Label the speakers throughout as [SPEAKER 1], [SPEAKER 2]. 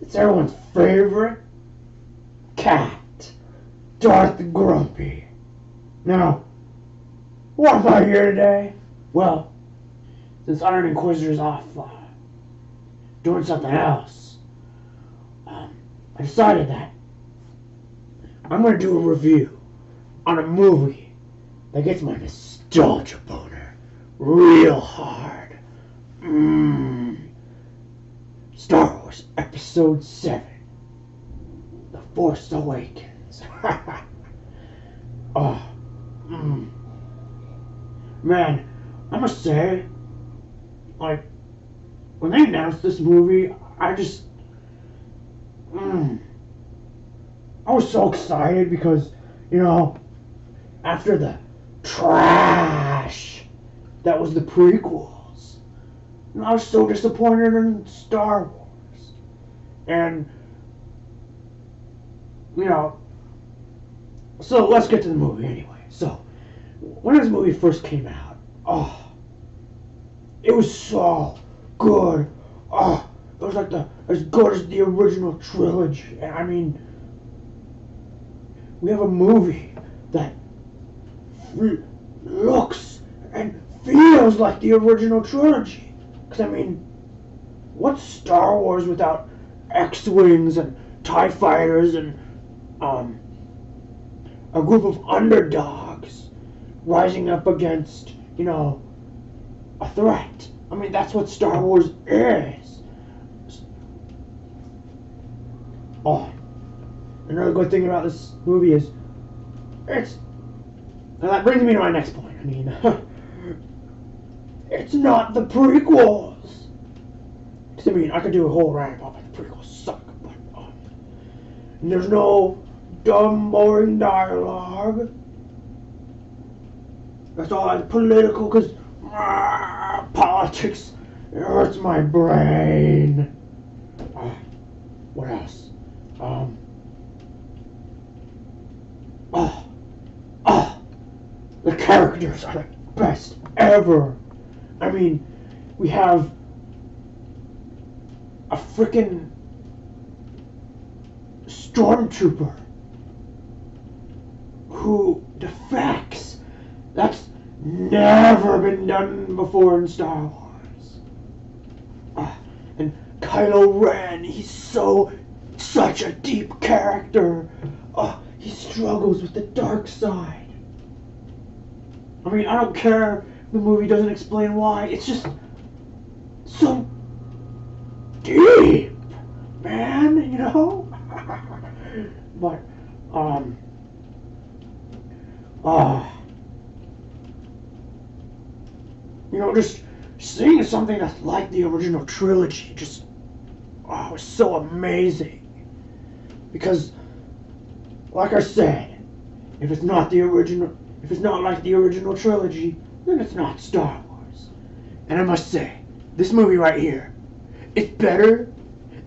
[SPEAKER 1] It's everyone's favorite cat, Darth Grumpy. Now, why am I here today? Well, since Iron Inquisitor's off uh, doing something else, um, I decided that I'm going to do a review on a movie that gets my nostalgia boner real hard. Mmm. Star Wars Episode 7 The Force Awakens. oh, mm. Man, I must say, like, when they announced this movie, I just. Mm, I was so excited because, you know, after the trash that was the prequels, and I was so disappointed in Star Wars. And, you know, so let's get to the movie anyway. So, when this movie first came out, oh, it was so good. Oh, it was like the as good as the original trilogy. I mean, we have a movie that looks and feels like the original trilogy. Because, I mean, what's Star Wars without X Wings and TIE fighters and um, a group of underdogs rising up against, you know, a threat? I mean, that's what Star Wars is. Oh, another good thing about this movie is it's. And that brings me to my next point. I mean, it's not the prequels. I mean, I could do a whole rant about the prequels suck, but um, there's no dumb, boring dialogue. That's all it's political, because uh, politics it hurts my brain. Uh, what else? Um. Oh, oh, the characters are the best ever. I mean, we have a freaking stormtrooper who defects. That's never been done before in Star Wars. Uh, and Kylo Ren, he's so such a deep character. Uh, he struggles with the dark side. I mean, I don't care the movie doesn't explain why. It's just so deep, man, you know? but, um. Uh, you know, just seeing something that's like the original trilogy just, oh, was so amazing. Because, like I said, if it's not the original, if it's not like the original trilogy, then it's not Star Wars. And I must say, this movie right here, it's better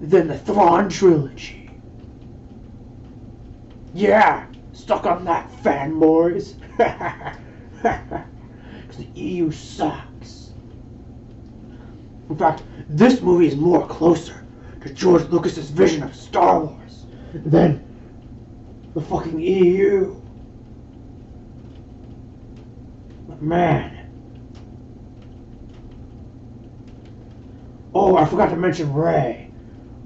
[SPEAKER 1] than the Thrawn trilogy. Yeah, stuck on that, fanboys. Because the EU sucks. In fact, this movie is more closer to George Lucas's vision of Star Wars than the fucking EU. But man. Oh, I forgot to mention Rey.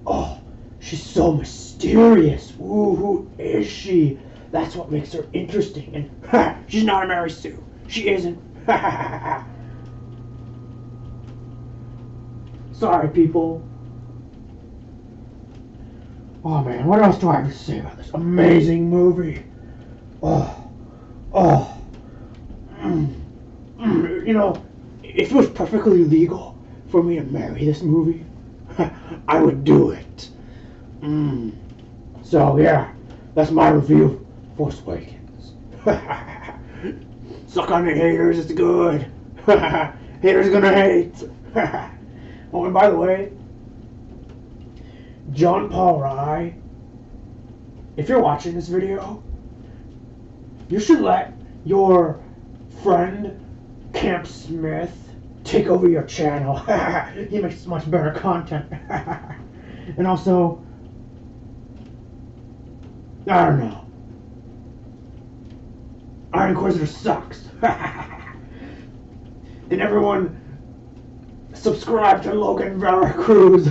[SPEAKER 1] Oh, she's so mysterious. Ooh, who is she? That's what makes her interesting. And ha, she's not a Mary Sue. She isn't. Sorry, people. Oh man, what else do I have to say about this amazing movie? Oh, oh. You know, if it was perfectly legal for me to marry this movie, I would do it. Mm. So yeah, that's my review of Force Awakens. Suck on the haters, it's good. haters gonna hate. oh, and by the way, John Paul Rye, if you're watching this video, you should let your friend Camp Smith, take over your channel. he makes much better content. and also, I don't know. Iron Inquisitor sucks. and everyone subscribe to Logan Vera Cruz.